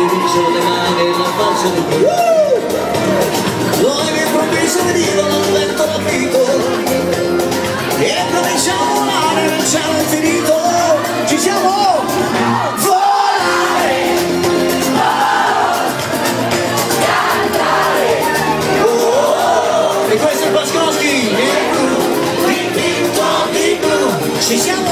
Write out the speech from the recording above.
il viso, le mani, la faccia di più Lo improvviso venire non letto l'amico E cominciamo a volare nel cielo infinito Ci siamo! Volare! Oh, cantare! Oh, oh. E questo è Pascoschi! Di blu, di blu, di blu Ci siamo!